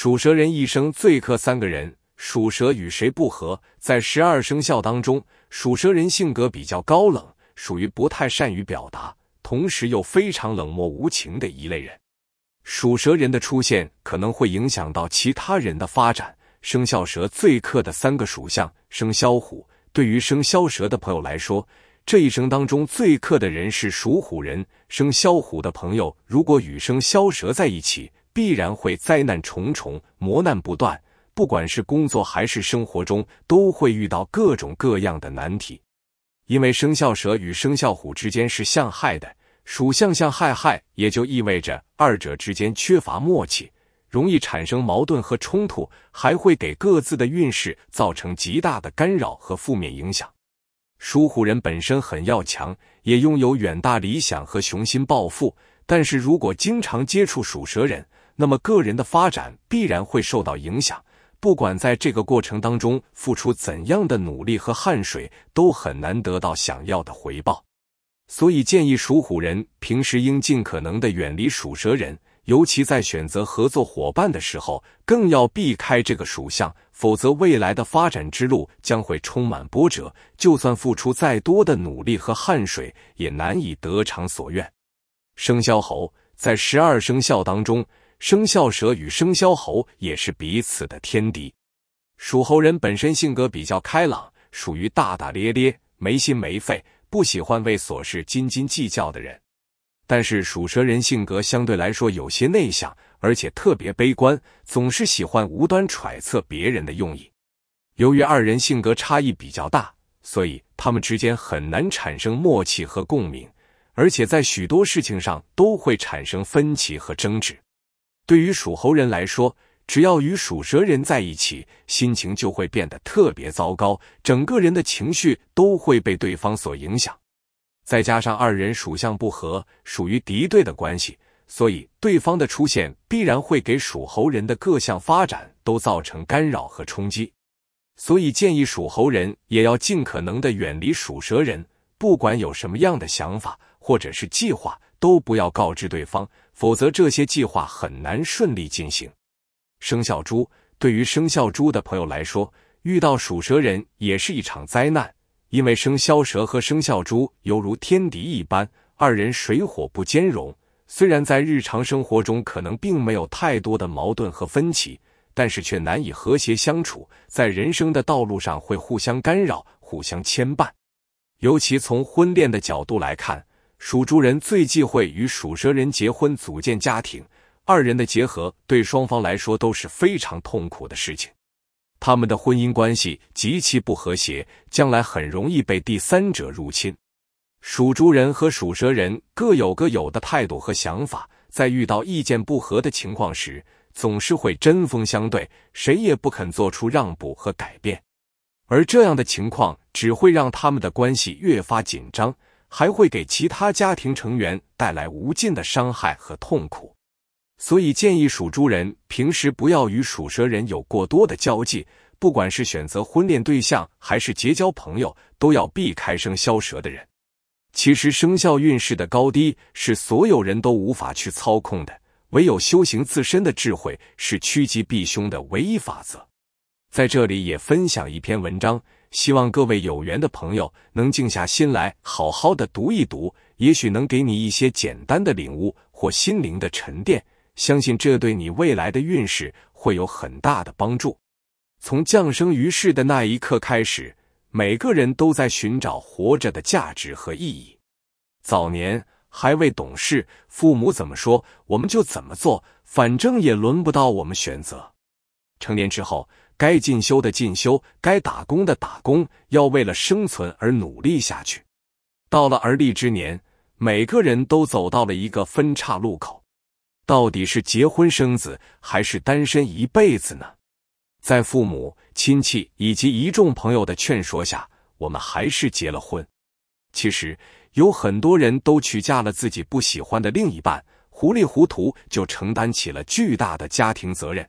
属蛇人一生最克三个人，属蛇与谁不合？在十二生肖当中，属蛇人性格比较高冷，属于不太善于表达，同时又非常冷漠无情的一类人。属蛇人的出现可能会影响到其他人的发展。生肖蛇最克的三个属相：生肖虎。对于生肖蛇的朋友来说，这一生当中最克的人是属虎人。生肖虎的朋友，如果与生肖蛇在一起，必然会灾难重重，磨难不断。不管是工作还是生活中，都会遇到各种各样的难题。因为生肖蛇与生肖虎之间是相害的，属相相害害，也就意味着二者之间缺乏默契，容易产生矛盾和冲突，还会给各自的运势造成极大的干扰和负面影响。属虎人本身很要强，也拥有远大理想和雄心抱负，但是如果经常接触属蛇人，那么个人的发展必然会受到影响，不管在这个过程当中付出怎样的努力和汗水，都很难得到想要的回报。所以建议属虎人平时应尽可能的远离属蛇人，尤其在选择合作伙伴的时候，更要避开这个属相，否则未来的发展之路将会充满波折，就算付出再多的努力和汗水，也难以得偿所愿。生肖猴在十二生肖当中。生肖蛇与生肖猴也是彼此的天敌。属猴人本身性格比较开朗，属于大大咧咧、没心没肺、不喜欢为琐事斤斤计较的人。但是属蛇人性格相对来说有些内向，而且特别悲观，总是喜欢无端揣测别人的用意。由于二人性格差异比较大，所以他们之间很难产生默契和共鸣，而且在许多事情上都会产生分歧和争执。对于属猴人来说，只要与属蛇人在一起，心情就会变得特别糟糕，整个人的情绪都会被对方所影响。再加上二人属相不合，属于敌对的关系，所以对方的出现必然会给属猴人的各项发展都造成干扰和冲击。所以建议属猴人也要尽可能的远离属蛇人，不管有什么样的想法或者是计划，都不要告知对方。否则，这些计划很难顺利进行。生肖猪对于生肖猪的朋友来说，遇到属蛇人也是一场灾难，因为生肖蛇和生肖猪犹如天敌一般，二人水火不兼容。虽然在日常生活中可能并没有太多的矛盾和分歧，但是却难以和谐相处，在人生的道路上会互相干扰、互相牵绊。尤其从婚恋的角度来看。属猪人最忌讳与属蛇人结婚组建家庭，二人的结合对双方来说都是非常痛苦的事情。他们的婚姻关系极其不和谐，将来很容易被第三者入侵。属猪人和属蛇人各有各有的态度和想法，在遇到意见不合的情况时，总是会针锋相对，谁也不肯做出让步和改变。而这样的情况只会让他们的关系越发紧张。还会给其他家庭成员带来无尽的伤害和痛苦，所以建议属猪人平时不要与属蛇人有过多的交际，不管是选择婚恋对象还是结交朋友，都要避开生肖蛇的人。其实生肖运势的高低是所有人都无法去操控的，唯有修行自身的智慧是趋吉避凶的唯一法则。在这里也分享一篇文章。希望各位有缘的朋友能静下心来，好好的读一读，也许能给你一些简单的领悟或心灵的沉淀。相信这对你未来的运势会有很大的帮助。从降生于世的那一刻开始，每个人都在寻找活着的价值和意义。早年还未懂事，父母怎么说我们就怎么做，反正也轮不到我们选择。成年之后。该进修的进修，该打工的打工，要为了生存而努力下去。到了而立之年，每个人都走到了一个分岔路口，到底是结婚生子，还是单身一辈子呢？在父母亲戚以及一众朋友的劝说下，我们还是结了婚。其实有很多人都娶嫁了自己不喜欢的另一半，糊里糊涂就承担起了巨大的家庭责任。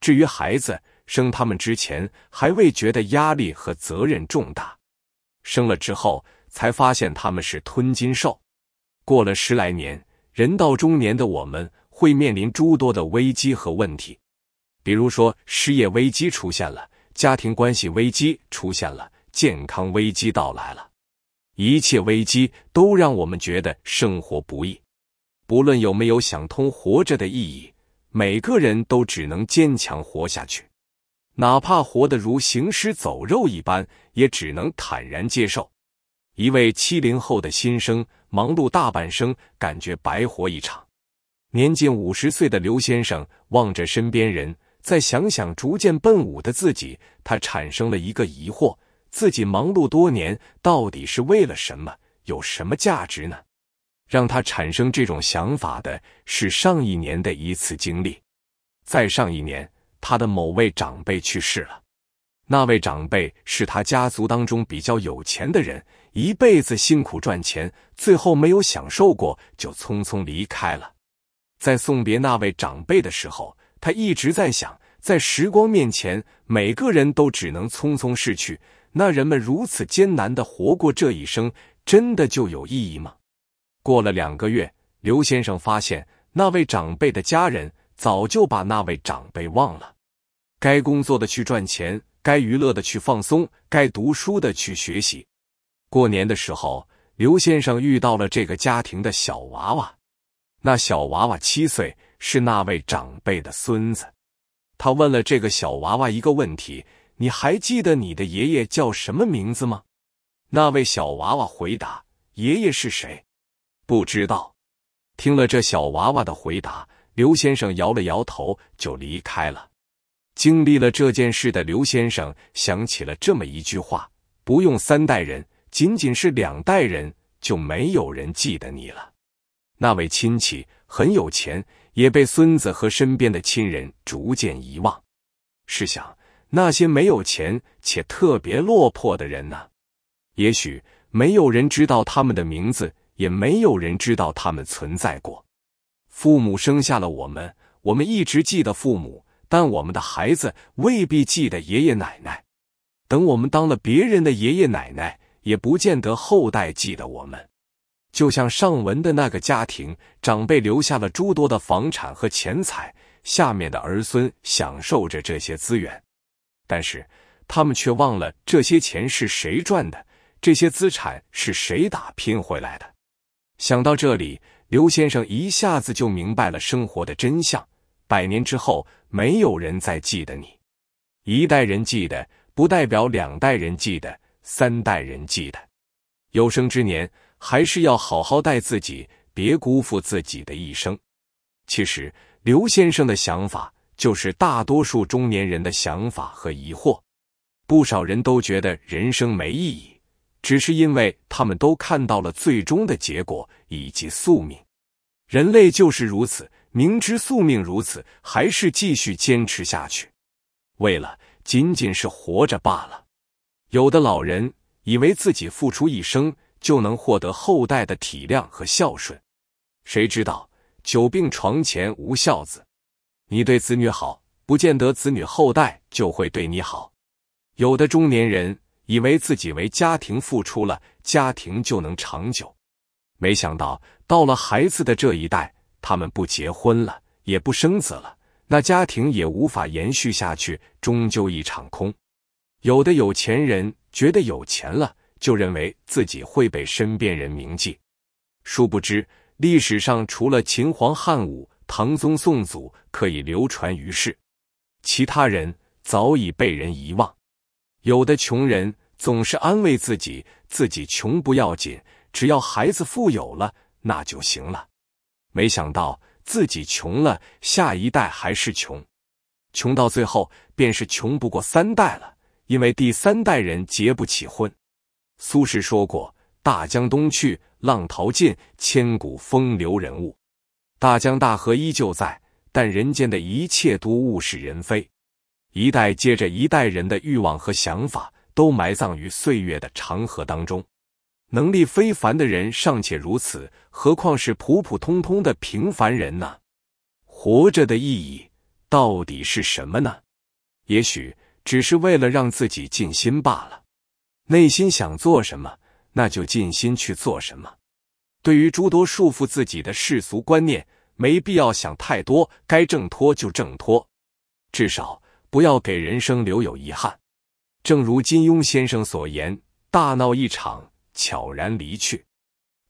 至于孩子，生他们之前还未觉得压力和责任重大，生了之后才发现他们是吞金兽。过了十来年，人到中年的我们会面临诸多的危机和问题。比如说失业危机出现了，家庭关系危机出现了，健康危机到来了，一切危机都让我们觉得生活不易。不论有没有想通活着的意义，每个人都只能坚强活下去，哪怕活得如行尸走肉一般，也只能坦然接受。一位七零后的新生，忙碌大半生，感觉白活一场。年近五十岁的刘先生望着身边人。再想想逐渐奔五的自己，他产生了一个疑惑：自己忙碌多年，到底是为了什么？有什么价值呢？让他产生这种想法的是上一年的一次经历。在上一年，他的某位长辈去世了。那位长辈是他家族当中比较有钱的人，一辈子辛苦赚钱，最后没有享受过，就匆匆离开了。在送别那位长辈的时候。他一直在想，在时光面前，每个人都只能匆匆逝去。那人们如此艰难的活过这一生，真的就有意义吗？过了两个月，刘先生发现那位长辈的家人早就把那位长辈忘了。该工作的去赚钱，该娱乐的去放松，该读书的去学习。过年的时候，刘先生遇到了这个家庭的小娃娃，那小娃娃七岁。是那位长辈的孙子，他问了这个小娃娃一个问题：“你还记得你的爷爷叫什么名字吗？”那位小娃娃回答：“爷爷是谁？不知道。”听了这小娃娃的回答，刘先生摇了摇头，就离开了。经历了这件事的刘先生想起了这么一句话：“不用三代人，仅仅是两代人，就没有人记得你了。”那位亲戚很有钱。也被孙子和身边的亲人逐渐遗忘。试想，那些没有钱且特别落魄的人呢？也许没有人知道他们的名字，也没有人知道他们存在过。父母生下了我们，我们一直记得父母，但我们的孩子未必记得爷爷奶奶。等我们当了别人的爷爷奶奶，也不见得后代记得我们。就像上文的那个家庭，长辈留下了诸多的房产和钱财，下面的儿孙享受着这些资源，但是他们却忘了这些钱是谁赚的，这些资产是谁打拼回来的。想到这里，刘先生一下子就明白了生活的真相：百年之后，没有人再记得你，一代人记得，不代表两代人记得，三代人记得。有生之年。还是要好好待自己，别辜负自己的一生。其实，刘先生的想法就是大多数中年人的想法和疑惑。不少人都觉得人生没意义，只是因为他们都看到了最终的结果以及宿命。人类就是如此，明知宿命如此，还是继续坚持下去，为了仅仅是活着罢了。有的老人以为自己付出一生。就能获得后代的体谅和孝顺，谁知道久病床前无孝子？你对子女好，不见得子女后代就会对你好。有的中年人以为自己为家庭付出了，家庭就能长久，没想到到了孩子的这一代，他们不结婚了，也不生子了，那家庭也无法延续下去，终究一场空。有的有钱人觉得有钱了。就认为自己会被身边人铭记，殊不知历史上除了秦皇汉武、唐宗宋祖可以流传于世，其他人早已被人遗忘。有的穷人总是安慰自己，自己穷不要紧，只要孩子富有了，那就行了。没想到自己穷了，下一代还是穷，穷到最后便是穷不过三代了，因为第三代人结不起婚。苏轼说过：“大江东去，浪淘尽，千古风流人物。大江大河依旧在，但人间的一切都物是人非。一代接着一代人的欲望和想法都埋葬于岁月的长河当中。能力非凡的人尚且如此，何况是普普通通的平凡人呢？活着的意义到底是什么呢？也许只是为了让自己尽心罢了。”内心想做什么，那就尽心去做什么。对于诸多束缚自己的世俗观念，没必要想太多，该挣脱就挣脱。至少不要给人生留有遗憾。正如金庸先生所言：“大闹一场，悄然离去，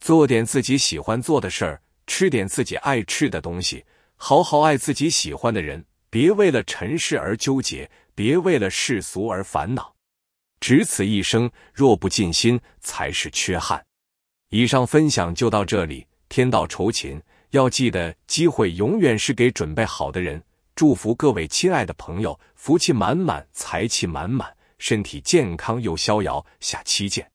做点自己喜欢做的事儿，吃点自己爱吃的东西，好好爱自己喜欢的人。别为了尘世而纠结，别为了世俗而烦恼。只此一生，若不尽心，才是缺憾。”以上分享就到这里。天道酬勤，要记得，机会永远是给准备好的人。祝福各位亲爱的朋友，福气满满，财气满满，身体健康又逍遥。下期见。